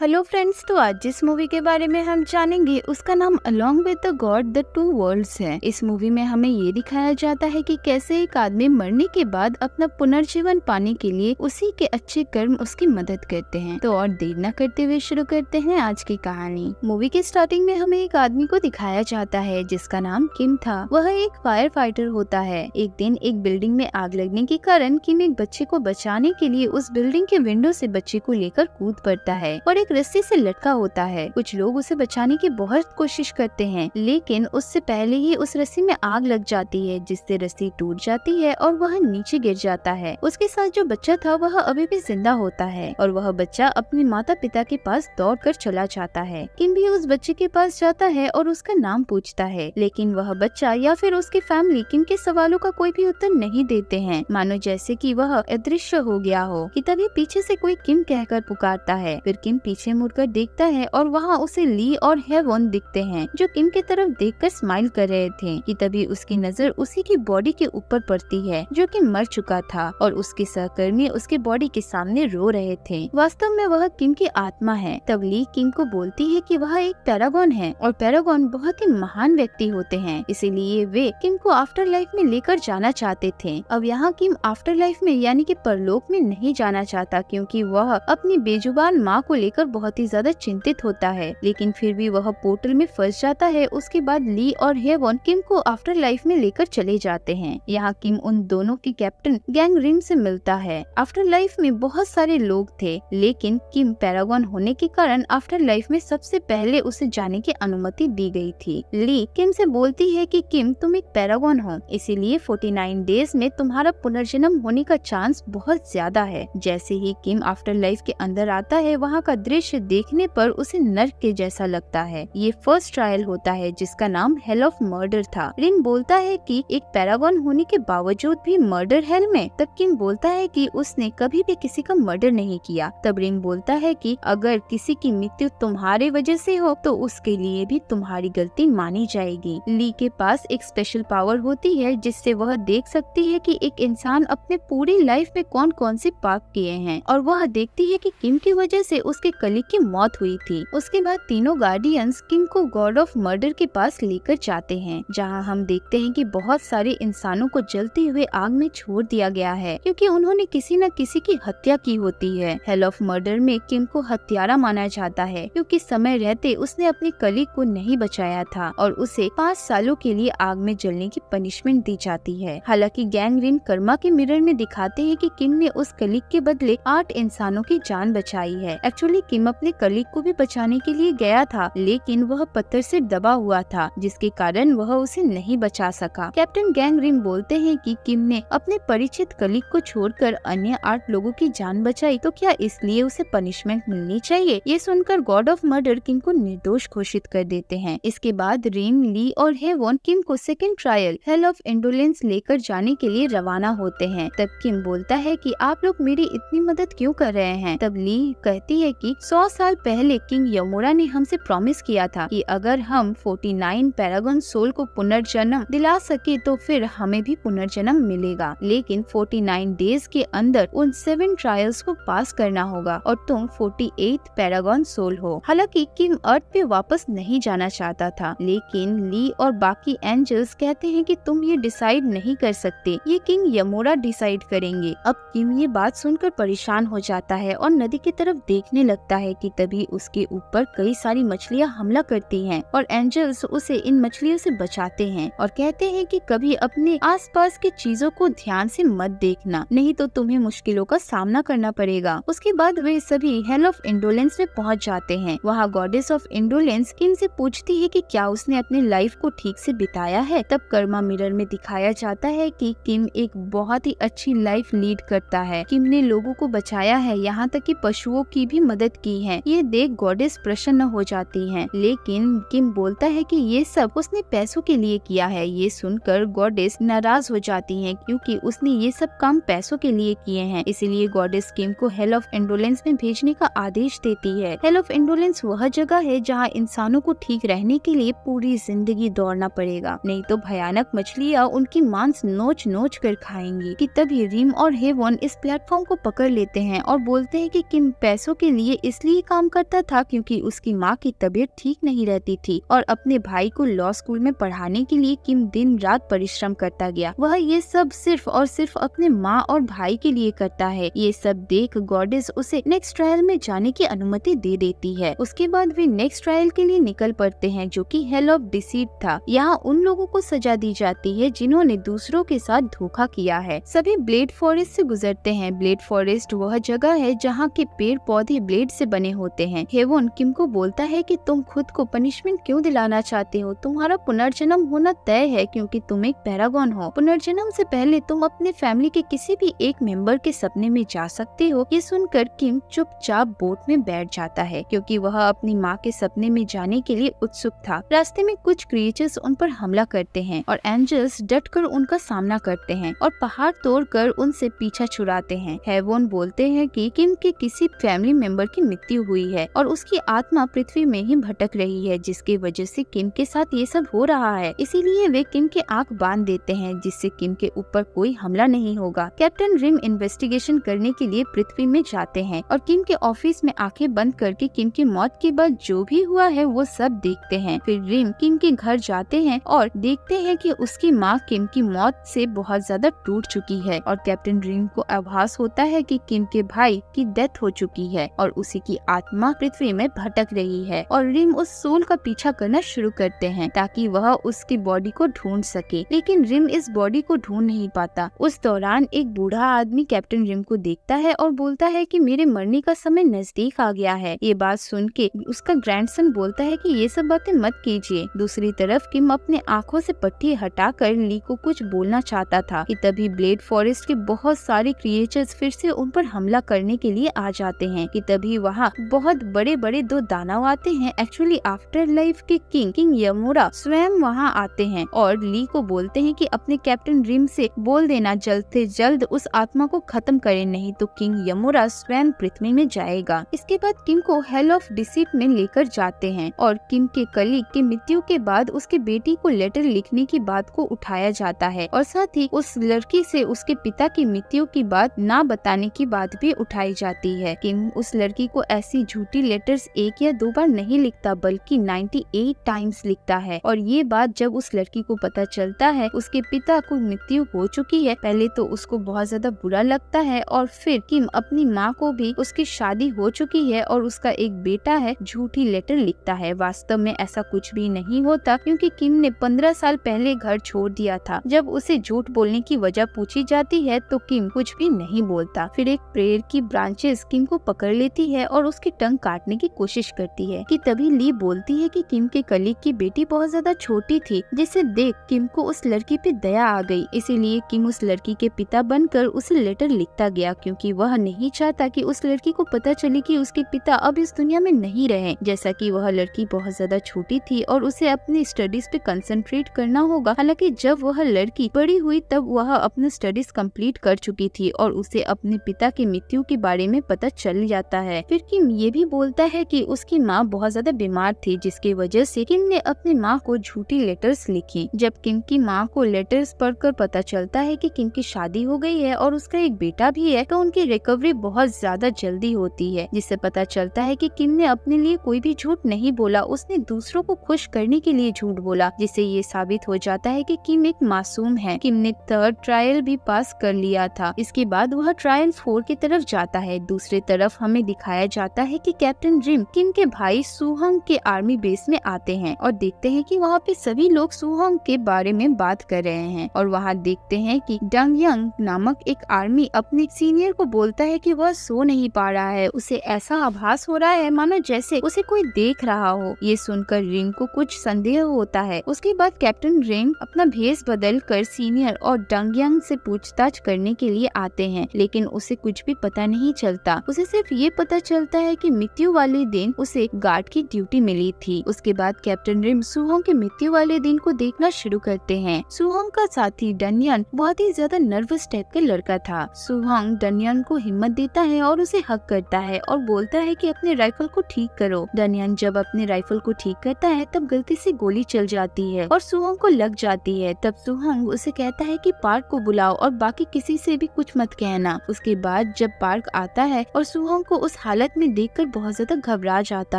Hello friends तो आज जिस मूवी के बारे में हम जानेंगे, उसका नाम along with the god the two worlds है। इस मूवी में हमें ये दिखाया जाता है कि कैसे एक आदमी मरने के बाद अपना पुनर्जीवन पाने के लिए उसी के अच्छे कर्म उसकी मदद करते हैं। तो और देर न करते हुए शुरू करते हैं आज की कहानी। मूवी के स्टार्टिंग में हमें एक आदमी को दिखाया जाता है, जिसका नाम किम था। वह एक फायर फाइटर होता है। एक दिन एक बिल्डिंग में आग लगने के कारण किम एक बच्चे को बचाने के लिए उस बिल्डिंग के विंडो से बच्चे को लेकर कूद पड़ता है। और एक रस्सी से लटका होता है। कुछ लोग उसे बचाने की बहुत कोशिश करते हैं, लेकिन उससे पहले ही उस रस्सी में आग लग जाती है, जिससे रस्सी टूट जाती है और वह नीचे गिर जाता है। उसके साथ जो बच्चा था, वह अभी भी ज़िंदा होता है और वह बच्चा अपने माता पिता के पास दौड़ कर चला जाता है। किम भी उस बच्चे के पास जाता है और उसका नाम पूछता है, लेकिन वह बच्चा या फिर उसकी फैमिली किम के सवालों का कोई भी उत्तर नहीं देते हैं। मानो जैसे कि वह अदृश्य हो गया हो कि तभी पीछे से कोई किम कहकर पुकारता है। फिर किम पीछे मुड़कर देखता है और वहाँ उसे ली और हेवन दिखते हैं, जो किम के तरफ़ देखकर स्माइल कर रहे थे कि तभी उसकी नज़र उसी की बॉडी के ऊपर पड़ती है, जो कि मर चुका था और उसके सहकर्मी उसके बॉडी के सामने रो रहे थे। वास्तव में वह किम की आत्मा है। तब ली किम को बोलती है कि वह एक पैरागॉन है और पैरागॉन बहुत ही महान व्यक्ति होते हैं, इसीलिए वे किम को आफ्टर लाइफ में लेकर जाना चाहते थे। अब यहाँ किम आफ्टर लाइफ में यानी कि परलोक में नहीं जाना चाहता, क्योंकि वह अपनी बेजुबान माँ को लेकर बहुत ही ज़्यादा चिंतित होता है। लेकिन फिर भी वह पोर्टल में फंस जाता है, उसके बाद ली और हेवन किम को आफ्टर लाइफ में लेकर चले जाते हैं। यहाँ किम उन दोनों के कैप्टन गैंग रिम से मिलता है। आफ्टर लाइफ में बहुत सारे लोग थे, लेकिन किम पैरागॉन होने के कारण आफ्टर लाइफ में सबसे पहले उसे जाने की अनुमति दी गई थी। ली किम से बोलती है कि, किम, तुम एक पैरागॉन हो, इसीलिए 49 डेज़ में तुम्हारा पुनर्जन्म होने का चांस बहुत ज़्यादा है। जैसे ही किम आफ्टर लाइफ के अंदर आता है, वहाँ का दृश्य देखने पर उसे नर्क के जैसा लगता है। ये फ़र्स्ट ट्रायल होता है, जिसका नाम हेल ऑफ़ मर्डर था। रिंग बोलता है कि एक पैरागॉन होने के बावजूद भी मर्डर हेल में, तब किम बोलता है कि उसने कभी भी किसी का मर्डर नहीं किया। तब रिन बोलता है कि अगर किसी की मृत्यु तुम्हारे वजह से हो तो उसके लिए भी तुम्हारी गलती मानी जाएगी। ली के पास एक स्पेशल पावर होती है, जिससे वह देख सकती है कि एक इंसान अपने पूरी लाइफ में कौन कौन से पाप किए हैं। और वह देखती है कि किम की वजह से उसके कलीग की मौत हुई थी। उसके बाद तीनों गार्डियंस किम को गॉड ऑफ़ मर्डर के पास लेकर जाते हैं, जहाँ हम देखते हैं कि बहुत सारे इंसानों को जलते हुए आग में छोड़ दिया गया है, क्योंकि उन्होंने किसी न किसी की हत्या की होती है। हेल ऑफ़ मर्डर में किम को हत्यारा माना जाता है, क्योंकि समय रहते उसने अपने कलीग को नहीं बचाया था और उसे पाँच सालों के लिए आग में जलने की पनिशमेंट दी जाती है। हालाँकि गैंग रिन कर्मा के मिरर में दिखाते हैं कि किंग ने उस कलीग के बदले आठ इंसानों की जान बचाई है। एक्चुअली किम अपने कलीग को भी बचाने के लिए गया था, लेकिन वह पत्थर से दबा हुआ था, जिसके कारण वह उसे नहीं बचा सका। कैप्टन गैंग रिन बोलते हैं कि किम ने अपने परिचित कलीग को छोड़कर अन्य आठ लोगों की जान बचाई तो क्या इसलिए उसे पनिशमेंट मिलनी चाहिए? ये सुनकर गॉड ऑफ़ मर्डर किम को निर्दोष घोषित कर देते हैं। इसके बाद रिन ली और हेवन किम को second trial hell of indolence लेकर जाने के लिए रवाना होते हैं। तब किम बोलता है कि आप लोग मेरी इतनी मदद क्यों कर रहे हैं? तब ली कहती है कि सौ साल पहले किंग यमोरा ने हमसे प्रॉमिस किया था कि अगर हम 49 पैरागन सोल को पुनर्जन्म दिला सके तो फिर हमें भी पुनर्जन्म मिलेगा। लेकिन 49 डेज़ के अंदर उन सेवन ट्रायल्स को पास करना होगा और तुम 48 पैरागन सोल हो। हालाँकि किंग अर्थ पे वापस नहीं जाना चाहता था, लेकिन ली और बाकी एंजल्स कहते हैं कि तुम ये डिसाइड नहीं कर सकते। ये किंग यमोरा डिसाइड करेंगे। अब किम ये बात सुनकर परेशान हो जाता है और नदी की तरफ़ देखने लगता है कि तभी उसके ऊपर कई सारी मछलियाँ हमला करती हैं और एंजल्स उसे इन मछलियों से बचाते हैं और कहते हैं कि कभी अपने आसपास की चीज़ों को ध्यान से मत देखना, नहीं तो तुम्हें मुश्किलों का सामना करना पड़ेगा। उसके बाद वे सभी हेल ऑफ़ इंडोलेंस में पहुँच जाते हैं। वहाँ गॉडेस ऑफ़ इंडोलेंस किम से पूछती है कि क्या उसने अपने लाइफ को ठीक से बिताया है? तब कर्मा मिरर में दिखाया जाता है कि किम एक बहुत ही अच्छी लाइफ लीड करता है। किम ने लोगों को बचाया है। यहाँ तक कि पशुओं की भी मदद की है। ये देख गॉडेस प्रसन्न हो जाती है, लेकिन किम बोलता है कि ये सब उसने पैसों के लिए किया है। ये सुनकर गॉडेस नाराज़ हो जाती है क्योंकि उसने ये सब काम पैसों के लिए किए हैं। इसीलिए गॉडेस किम को हेल ऑफ़ इंडोलेंस में भेजने का आदेश देती है। हेल ऑफ़ इंडोलेंस वह जगह है जहाँ इंसानों को ठीक रहने के लिए पूरी ज़िंदगी दौड़ना पड़ेगा। नहीं तो भयानक मछलियाँ उनकी मांस नोच नोच कर खाएँगी। कि तभी रिम और हेवन इस प्लेटफॉर्म को पकड़ लेते हैं और बोलते हैं कि किम पैसों के लिए इसलिए काम करता था क्योंकि उसकी माँ की तबीयत ठीक नहीं रहती थी और अपने भाई को लॉ स्कूल में पढ़ाने के लिए किम दिन रात परिश्रम करता गया। वह ये सब सिर्फ़ और सिर्फ़ अपने माँ और भाई के लिए करता है। ये सब देख गॉडेस उसे नेक्स्ट ट्रायल में जाने की अनुमति दे देती है। उसके बाद वे नेक्स्ट ट्रायल के लिए निकल पड़ते हैं जो कि हेल ऑफ़ डिसीट था। यहाँ उन लोगों को सजा दी जाती है जिन्होंने दूसरों के साथ धोखा किया है। सभी ब्लेड फॉरेस्ट से गुजरते हैं। ब्लेड फॉरेस्ट वह जगह है जहाँ के पेड़ पौधे ब्लेड से बने होते हैं। हेवन किम को बोलता है कि तुम खुद को पनिशमेंट क्यों दिलाना चाहते हो? तुम्हारा पुनर्जन्म होना तय है क्योंकि तुम एक पैरागॉन हो। पुनर्जन्म से पहले तुम अपने फैमिली के किसी भी एक मेंबर के सपने में जा सकते हो। ये सुनकर किम चुपचाप बोट में बैठ जाता है क्योंकि वह अपनी माँ के सपने में जाने के लिए उत्सुक था। रास्ते में कुछ क्रिएचर्स उन पर हमला करते हैं और एंजल्स डट कर उनका सामना करते हैं और पहाड़ तोड़ कर उनसे पीछा छुड़ाते हैं। हेवोन बोलते हैं कि किम के किसी फैमिली मेंबर की मृत्यु हुई है और उसकी आत्मा पृथ्वी में ही भटक रही है, जिसकी वजह से किम के साथ ये सब हो रहा है। इसीलिए वे किम के आँख बाँध देते हैं, जिससे किम के ऊपर कोई हमला नहीं होगा। कैप्टन रिम इन्वेस्टिगेशन करने के लिए पृथ्वी में जाते हैं और किम के ऑफ़िस में आँखें बंद करके किम की मौत के बाद जो भी हुआ है, वो सब देखते हैं। फिर रिम किम के घर जाते हैं और देखते हैं कि उसकी माँ किम की मौत से बहुत ज़्यादा टूट चुकी है और कैप्टन रिम को आभास होता है कि किम के भाई की डेथ हो चुकी है और उसी की आत्मा पृथ्वी में भटक रही है और रिम उस सोल का पीछा करना शुरू करते हैं ताकि वह उसकी बॉडी को ढूंढ सके। लेकिन रिम इस बॉडी को ढूंढ नहीं पाता। उस दौरान एक बूढ़ा आदमी कैप्टन रिम को देखता है और बोलता है कि मेरे मरने का समय नज़दीक आ गया है। ये बात सुन के उसका ग्रैंडसन बोलता है कि ये सब बातें मत कीजिए। दूसरी तरफ़ किम अपने आँखों से पट्टी हटा कर ली को कुछ बोलना चाहता था कि तभी ब्लेड फॉरेस्ट के बहुत सारे क्रिएचर्स फिर से उन पर हमला करने के लिए आ जाते हैं। कि तभी वहाँ बहुत बड़े बड़े दो दानव आते हैं। एक्चुअली आफ्टर लाइफ के किंग किंग यमुरा स्वयं वहाँ आते हैं और ली को बोलते हैं कि अपने कैप्टन रिम से बोल देना, जल्द से जल्द उस आत्मा को खत्म करे, नहीं तो किंग यमुरा स्वयं पृथ्वी में जाएगा। इसके बाद किम को हेल ऑफ़ डिसीट में लेकर जाते हैं और किम के कलीग की मृत्यु के बाद उसके बेटी को लेटर लिखने की बात को उठाया जाता है और साथ ही उस लड़की से उसके पिता की मृत्यु की बात ना बताने की बात भी उठाई जाती है। किम उस लड़की को ऐसी झूठी लेटर्स एक या दो बार नहीं लिखता, बल्कि 98 टाइम्स लिखता है। और ये बात जब उस लड़की को पता चलता है, उसके पिता को मृत्यु हो चुकी है, पहले तो उसको बहुत ज़्यादा बुरा लगता है और फिर किम अपनी माँ को भी उसकी शादी हो चुकी है और उसका एक बेटा है, झूठी लेटर लिखता है। वास्तव में ऐसा कुछ भी नहीं होता, क्योंकि किम ने पंद्रह साल पहले घर छोड़ दिया था। जब उसे झूठ बोलने की वजह पूछी जाती है तो किम कुछ भी नहीं बोलता। फिर एक प्रेयर की ब्रांचेस किम को पकड़ लेती है और उसकी टंग काटने की कोशिश करती है कि तभी ली बोलती है कि किम के कलीग की बेटी बहुत ज़्यादा छोटी थी, जिसे देख किम को उस लड़की पे दया आ गई। इसीलिए किम उस लड़की के पिता बनकर उसे लेटर लिखता गया, क्योंकि वह नहीं चाहता कि उस लड़की को पता चले कि उसके पिता अब इस दुनिया में नहीं रहे। जैसा कि वह लड़की बहुत ज़्यादा छोटी थी और उसे अपनी स्टडीज़ पे कंसंट्रेट करना होगा। हालाँकि जब वह लड़की बड़ी हुई, तब वह अपनी स्टडीज़ कंप्लीट कर चुकी थी और उसे अपने पिता की मृत्यु के बारे में पता चल जाता है। फिर किम ये भी बोलता है कि उसकी माँ बहुत ज़्यादा बीमार थी, जिसकी वजह से किम ने अपनी माँ को झूठी लेटर्स लिखी। जब किम की माँ को लेटर्स पढ़कर पता चलता है कि किम की शादी हो गई है और उसका एक बेटा भी है तो उनकी रिकवरी बहुत ज़्यादा जल्दी होती है, जिससे पता चलता है कि किम ने अपने लिए कोई भी झूठ नहीं बोला, उसने दूसरों को खुश करने के लिए झूठ बोला, जिससे ये साबित हो जाता है कि किम एक मासूम है। किम ने थर्ड ट्रायल भी पास कर लिया था। इसके बाद वह ट्रायल फोर की तरफ़ जाता है, दूसरी तरफ़ हमें दिखाया जाता है कि कैप्टन रिम किम के भाई सुहंग के आर्मी बेस में आते हैं और देखते हैं कि वहाँ पे सभी लोग सुहंग के बारे में बात कर रहे हैं और वहाँ देखते हैं कि डंग यंग नामक एक आर्मी अपने सीनियर को बोलता है कि वह सो नहीं पा रहा है, उसे ऐसा आभास हो रहा है मानो जैसे उसे कोई देख रहा हो। ये सुनकर रिंग को कुछ संदेह होता है। उसके बाद कैप्टन रिंग अपना भेस बदल कर सीनियर और डंगयंग से पूछताछ करने के लिए आते हैं, लेकिन उसे कुछ भी पता नहीं चलता। उसे सिर्फ़ ये पता चलता है कि मृत्यु वाले दिन उसे गार्ड की ड्यूटी मिली थी। उसके बाद कैप्टन रिम सुहोंग के मृत्यु वाले दिन को देखना शुरू करते हैं। सुहोंग का साथी डनियन बहुत ही ज़्यादा नर्वस टाइप का लड़का था। सुहोंग डनियन को हिम्मत देता है और उसे हक करता है और बोलता है कि अपने राइफल को ठीक करो। डनियन जब अपने राइफल को ठीक करता है, तब गलती से गोली चल जाती है और सुहंग को लग जाती है। तब सुहंग उसे कहता है कि पार्क को बुलाओ और बाकी किसी से भी कुछ मत कहना। उसके बाद जब पार्क आता है और सुहंग को उस हालत में देखकर बहुत ज़्यादा घबरा जाता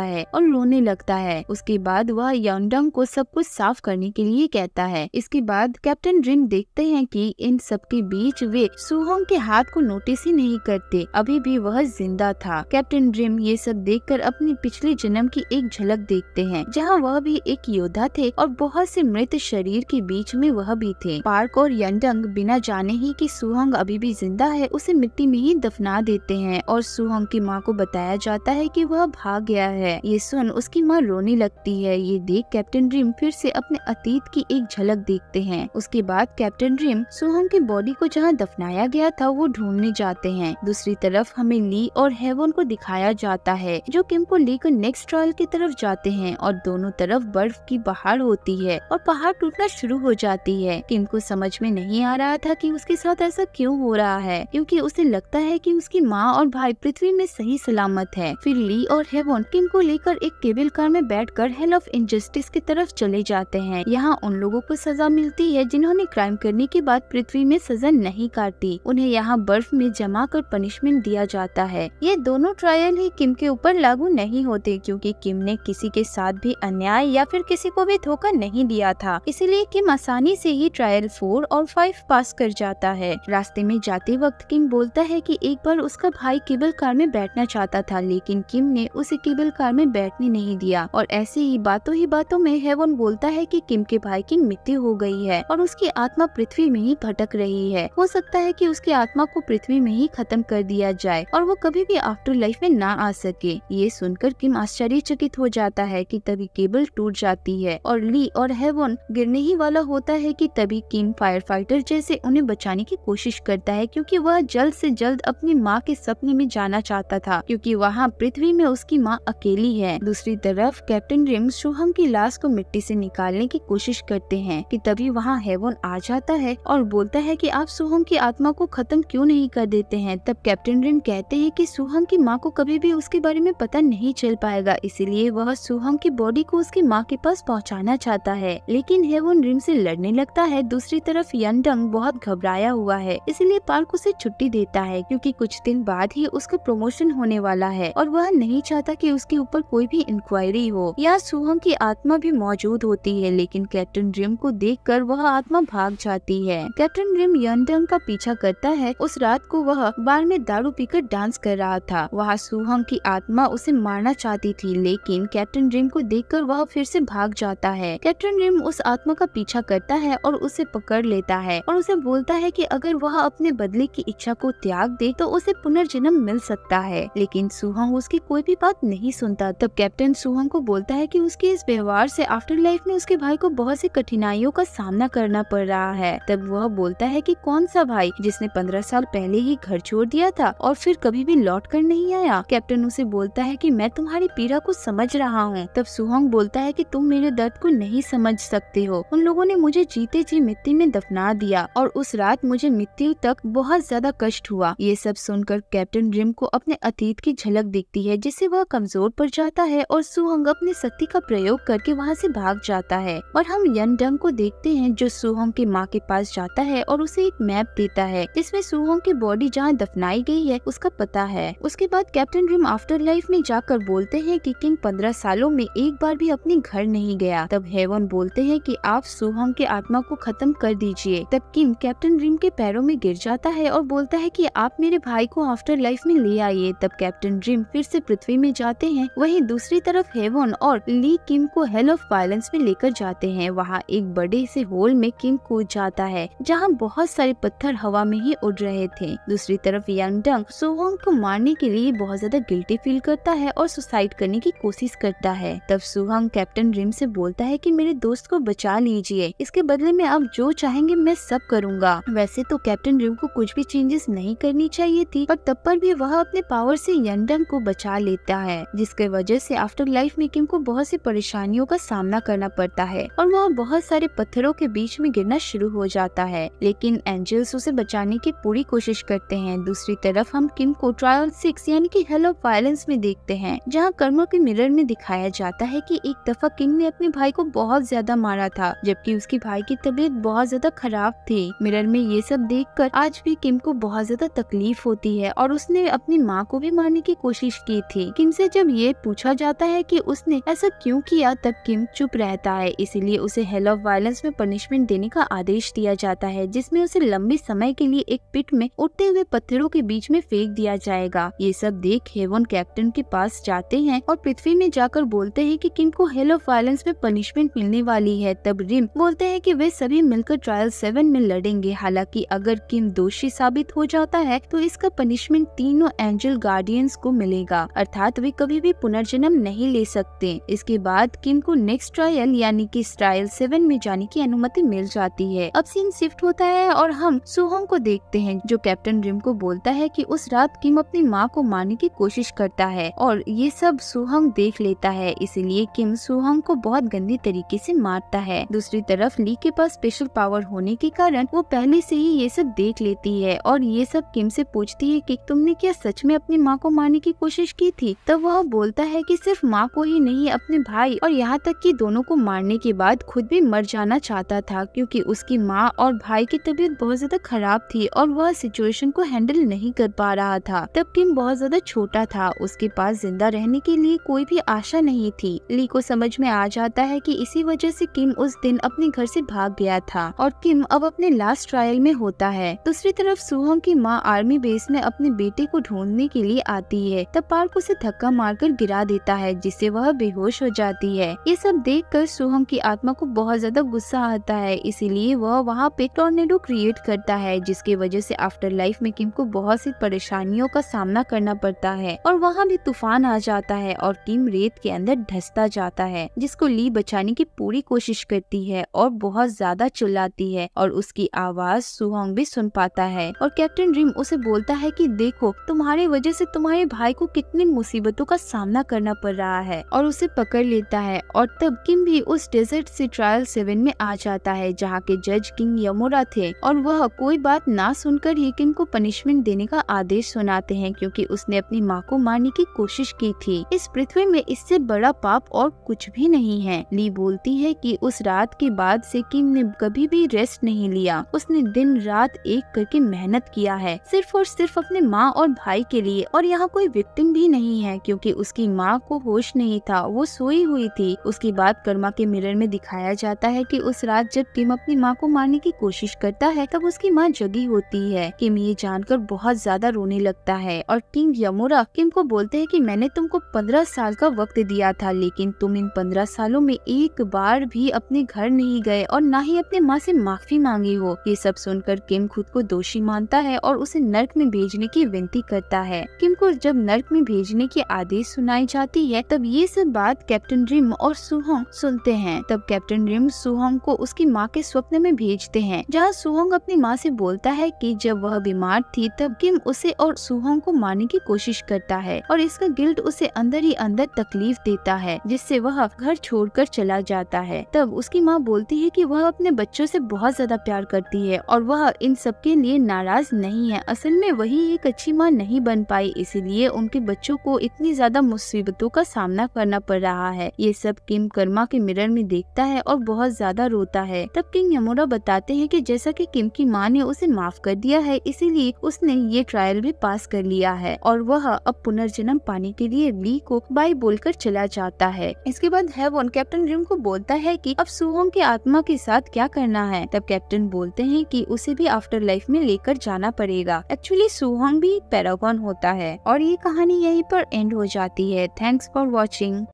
है और रोने लगता है। उसके बाद वह यंगडंग को सब कुछ साफ़ करने के लिए कहता है। इसके बाद कैप्टन ड्रीम देखते हैं कि इन सब के बीच वे सुहोंग के हाथ को नोटिस ही नहीं करते। अभी भी वह ज़िंदा था। कैप्टन ड्रीम ये सब देखकर अपने पिछले जन्म की एक झलक देखते हैं, जहाँ वह भी एक योद्धा थे और बहुत से मृत शरीर के बीच में वह भी थे। पार्क और यंडंग बिना जाने ही कि सुहोंग अभी भी ज़िंदा है, उसे मिट्टी में ही दफना देते हैं और सुहोंग की माँ को बताया जाता है कि वह भाग गया है। ये सुन उसकी माँ रोने लगती है। ये देख कैप्टन ड्रीम फिर से अपने अतीत की एक झलक देखते हैं। उसके बाद कैप्टन ड्रीम सुहोंग की बॉडी को जहाँ दफनाया गया था, वो ढूँढने जाते हैं। दूसरी तरफ़ हमें ली और हेवन को दिखाया जाता है, जो किम को लेकर नेक्स्ट ट्रायल की तरफ़ जाते हैं और दोनों तरफ़ बर्फ़ की पहाड़ होती है और पहाड़ टूटना शुरू हो जाती है। किम को समझ में नहीं आ रहा था कि उसके साथ ऐसा क्यों हो रहा है, क्योंकि उसे लगता है कि उसकी माँ और भाई पृथ्वी में सही सलामत है। फिर ली और हेवन किम को लेकर एक केबल कार में बैठकर हेल ऑफ़ इनजस्टिस की तरफ़ चले जाते हैं। यहाँ उन लोगों को सजा मिलती है जिन्होंने क्राइम करने के बाद पृथ्वी में सजा नहीं काटी। उन्हें यहाँ बर्फ़ में जमा कर पनिशमेंट दिया जाता है। ये दोनों ट्रायल ही किम के ऊपर लागू नहीं होते क्योंकि किम ने किसी के साथ भी अन्याय या फिर किसी को भी धोखा नहीं दिया था। इसीलिए किम आसानी से ही ट्रायल फोर और फाइव पास कर जाता है। रास्ते में जाते वक्त किम बोलता है कि एक बार उसका भाई केबल कार में बैठना चाहता था, लेकिन किम ने उसे केबल कार में बैठने नहीं दिया। और ऐसे ही बातों ही बातों में हेवन बोलता है कि किम के भाई की मृत्यु हो गई है और उसकी आत्मा पृथ्वी में ही भटक रही है। हो सकता है कि उसकी आत्मा को पृथ्वी में ही खत्म कर दिया जाए और वो कभी भी आफ्टर लाइफ में ना आ सके। ये सुनकर किम आश्चर्यचकित हो जाता है कि तभी केबल टूट जाती है और ली और हेवन गिरने ही वाला होता है कि तभी किम फायर फाइटर जैसे उन्हें बचाने की कोशिश करता है, क्योंकि वह जल्द से जल्द अपनी माँ के सपने में जाना चाहता था क्योंकि वहाँ पृथ्वी में उसकी माँ अकेली है। दूसरी तरफ़ कैप्टन रिम शुभम की लाश को मिट्टी से निकालने की कोशिश करते हैं कि तभी वहाँ हेवन आ जाता है और बोलता है कि आप सुहम की आत्मा को खत्म क्यों नहीं कर देते हैं? तब कैप्टन रिम कहते हैं कि सुहम की माँ को कभी भी उसके बारे में पता नहीं चल पाएगा, इसीलिए वह सुहम की बॉडी को उसकी माँ के पास पहुँचाना चाहता है। लेकिन हेवन रिम से लड़ने लगता है। दूसरी तरफ़ यंडंग बहुत घबराया हुआ है, इसलिए पार्क उसे छुट्टी देता है, क्योंकि कुछ दिन बाद ही उसका प्रमोशन होने वाला है और वह नहीं चाहता कि उसके ऊपर कोई भी इंक्वायरी हो। यहाँ सुहम की आत्मा भी मौजूद होती है, लेकिन कैप्टन ड्रीम को देखकर वह आत्मा भाग जाती है। कैप्टन ड्रीम यंडंग का पीछा करता है। उस रात को वह बार में दारू पीकर डांस कर रहा था। वहाँ सुहम की आत्मा उसे मारना चाहती थी, लेकिन कैप्टन ड्रीम को देखकर वह फिर से भाग जाता है। कैप्टन ड्रीम उस आत्मा का पीछा करता है और उसे पकड़ लेता है और उसे बोलता है कि अगर वह अपने बदले की इच्छा को त्याग दे तो उसे पुनर्जन्म मिल सकता है। लेकिन सुहंग उसकी कोई भी बात नहीं सुनता। तब कैप्टन सुहंग को बोलता है कि उसके इस व्यवहार से आफ्टर लाइफ में उसके भाई को बहुत सी कठिनाइयों का सामना करना पड़ रहा है। तब वह बोलता है कि कौन सा भाई जिसने पंद्रह साल पहले ही घर छोड़ दिया था और फिर कभी भी लौट कर नहीं आया? कैप्टन उसे बोलता है कि मैं तुम्हारी पीड़ा को समझ रहा हूँ। तब सुहंग बोलता है कि तुम मेरे दर्द को नहीं समझ सकते हो। उन लोगों ने मुझे जीते जी मिट्टी में दफना दिया और उस रात मुझे मृत्यु तक बहुत ज़्यादा कष्ट हुआ। ये सब सुनकर कैप्टन रिम को अपने अतीत की झलक दिखती है, जिससे वह कमज़ोर पड़ जाता है और सुहंग अपने शक्ति का प्रयोग करके वहाँ से भाग जाता है। और हम यन डंग को देखते हैं, जो सुहंग की माँ के पास जाता है और उसे एक मैप देता है, जिसमें सुहंग की बॉडी जहाँ दफनाई गई है, उसका पता है। उसके बाद कैप्टन ड्रीम आफ्टर लाइफ में जाकर बोलते हैं कि किंग पंद्रह सालों में एक बार भी अपने घर नहीं गया। तब हेवन बोलते हैं कि आप सुहंग के आत्मा को खत्म कर दीजिए। तब किम कैप्टन ड्रीम के पैरों में गिर जाता है और बोलता है कि आप मेरे भाई को आफ्टर लाइफ में ले आइए। तब कैप्टन ड्रीम फिर से पृथ्वी में जाते हैं। वहीं दूसरी तरफ़ हेवन और ली किम को हेल ऑफ़ वायलेंस में लेकर जाते हैं। वहाँ एक बड़े से होल में किम कूद जाता है, जहाँ बहुत सारे पत्थर हवा में ही उड़ रहे थे। दूसरी तरफ़ यंगडंग सोहोंग को मारने के लिए बहुत ज़्यादा गिल्टी फील करता है और सुसाइड करने की कोशिश करता है। तब सुहंग कैप्टन ड्रीम से बोलता है कि, मेरे दोस्त को बचा लीजिए। इसके बदले में आप जो चाहेंगे मैं सब करूँगा। वैसे तो कैप्टन ड्रीम को कुछ भी चेंजेस नहीं करनी चाहिए थी, पर तब पर भी वह अपने पावर से यंडंग को बचा लेता है, जिसके वजह से आफ्टर लाइफ में किम को बहुत सी परेशानियों का सामना करना पड़ता है और वह बहुत सारे पत्थरों के बीच में गिरना शुरू हो जाता है। लेकिन एंजल्स उसे बचाने की पूरी कोशिश करते हैं। दूसरी तरफ़ हम किम को ट्रायल सिक्स यानी कि हेल ऑफ़ वायलेंस में देखते हैं, जहाँ कर्मो के मिरर में दिखाया जाता है कि एक दफ़ा किंग ने अपने भाई को बहुत ज़्यादा मारा था, जबकि उसके भाई की तबीयत बहुत ज़्यादा खराब थी। मिरर में ये सब देखकर आज भी किम को बहुत ज़्यादा तकलीफ़ होती है और उसने अपनी माँ को भी मारने की कोशिश की थी। किम से जब ये पूछा जाता है कि उसने ऐसा क्यों किया, तब किम चुप रहता है। इसीलिए उसे हेल ऑफ़ वायलेंस में पनिशमेंट देने का आदेश दिया जाता है, जिसमें उसे लंबे समय के लिए एक पिट में उठते हुए पत्थरों के बीच में फेंक दिया जाएगा। ये सब देख हेवन कैप्टन के पास जाते हैं और पृथ्वी में जाकर बोलते हैं कि किम को हेल ऑफ़ वायलेंस में पनिशमेंट मिलने वाली है। तब रिम बोलते हैं कि वे सभी मिलकर ट्रायल सेवन में लड़ेंगे। हालाँकि अगर किम दोषी साबित हो जाता है तो इसका पनिशमेंट तीनों एंजल गार्डियंस को मिलेगा, अर्थात वे कभी भी पुनर्जन्म नहीं ले सकते। इसके बाद किम को नेक्स्ट ट्रायल यानी कि ट्रायल सेवन में जाने की अनुमति मिल जाती है। अब सीन शिफ्ट होता है और हम सुहोंग को देखते हैं, जो कैप्टन रिम को बोलता है कि उस रात किम अपनी माँ को मारने की कोशिश करता है और ये सब सुहंग देख लेता है, इसीलिए किम सुहंग को बहुत गंदी तरीके से मारता है। दूसरी तरफ़ ली के पास स्पेशल पावर होने के कारण वो पहले से ही ये सब देख लेती है और ये सब किम से पूछती है कि तुमने क्या सच में अपनी माँ को मारने की कोशिश की थी, तब वह बोलता है कि सिर्फ़ माँ को ही नहीं, अपने भाई और यहाँ तक कि दोनों को मारने के बाद खुद भी मर जाना चाहता था, क्योंकि उसकी माँ और भाई की तबीयत बहुत ज़्यादा खराब थी और वह सिचुएशन को हैंडल नहीं कर पा रहा था। तब किम बहुत ज़्यादा छोटा था, उसके पास ज़िंदा रहने के लिए कोई भी आशा नहीं थी। ली को समझ में आ जाता है कि इसी वजह से किम उस दिन अपने घर से भाग गया था और किम अब अपने लास्ट ट्रायल में होता है। दूसरी तरफ़ सुहंग की माँ आर्मी बेस में अपने बेटे को ढूँढने के लिए आती है, तब पार्क उसे धक्का मारकर गिरा देता है, जिससे वह बेहोश हो जाती है। ये सब देख कर सुहंग की आत्मा को बहुत ज़्यादा गुस्सा आता है, इसीलिए वह वहाँ पे टोर्नेडो क्रिएट करता है, जिसकी वजह से आफ्टर लाइफ में किम को बहुत सी परेशानियों का सामना करना पड़ता है और वहाँ भी तूफ़ान आ जाता है और किम रेत के अंदर धसता जाता है, जिसको ली बचाने की पूरी कोशिश करती है और बहुत ज़्यादा चिल्लाती है और उसकी आवाज़ सुहोंग भी सुन पाता है। और कैप्टन ड्रीम उसे बोलता है कि देखो, तुम्हारी वजह से तुम्हारे भाई को कितनी मुसीबतों का सामना करना पड़ रहा है और उसे पकड़ लेता है और तब किम भी उस डेजर्ट से ट्रायल सेवन में आ जाता है, जहाँ के जज किंग यमोरा थे और वह कोई बात ना सुनकर ही किम को पनिशमेंट देने का आदेश सुनाते हैं क्योंकि उसने अपनी माँ को मारने की कोशिश की थी। इस पृथ्वी में इससे बड़ा पाप और कुछ भी नहीं है। ली बोलती है कि उस रात के बाद से किम ने कभी भी रेस्ट नहीं लिया। उसने दिन रात एक करके मेहनत किया है, सिर्फ़ और सिर्फ़ अपने माँ और भाई के लिए और यहाँ कोई विक्टिम भी नहीं है, क्योंकि उसकी माँ को होश नहीं था। वो सोई हुई थी। उसके बाद कर्मा के मिरर में दिखाया जाता है कि उस रात जब किम अपनी माँ को मारने की कोशिश करता है, तब उसकी माँ जगी होती है। किम ये जानकर बहुत ज़्यादा रोने लगता है और किंग यमोरा, किम को बोलते हैं कि मैंने तुमको पंद्रह साल का वक्त दिया था, लेकिन तुम इन पंद्रह सालों में एक बार भी अपने घर नहीं गए और न ही अपने माँ से माफ़ी मांगी हो। ये सब सुनकर किम खुद को दोषी मानता है और उसे नर्क में भेजने की विनती करता है। किम को जब नर्क में भेजने की आदेश सुनाई जाती है, तब ये सब बात कैप्टन रिम और सुहोंग सुनते हैं। तब कैप्टन रिम सुहोंग को उसकी माँ के स्वप्न में भेजते हैं, जहाँ सुहोंग अपनी माँ से बोलता है कि जब वह बीमार थी, तब किम उसे और सुहोंग को मारने की कोशिश करता है और इसका गिल्ट उसे अंदर ही अंदर तकलीफ़ देता है, जिससे वह घर छोड़कर चला जाता है। तब उसकी माँ बोलती है कि वह अपने बच्चों से बहुत ज़्यादा प्यार करती है और वह इन सबके लिए नाराज़ नहीं है। असल में वही एक अच्छी माँ नहीं बन पाई इसीलिए उनके बच्चों को इतनी ज़्यादा मुसीबतों का सामना करना पड़ रहा है। ये सब किम कर्मा के मिरर में देखता है और बहुत ज़्यादा रोता है। तब किंग यमोरा बताते हैं कि जैसा कि किम की माँ ने उसे माफ़ कर दिया है, इसीलिए उसने ये ट्रायल भी पास कर लिया है और वह अब पुनर्जन्म पाने के लिए ली को बाई बोलकर चला जाता है। इसके बाद हेवन कैप्टन रिम को बोलता है कि अब सुहोंग की आत्मा के साथ क्या करना है? तब कैप्टन बोलते हैं कि उसे भी आफ्टर लाइफ में लेकर जाना पड़ेगा। एक्चुअली सुहोंग भी पैरागॉन होता है। और ये कहानी यहीं पर एंड हो जाती है. Thanks for watching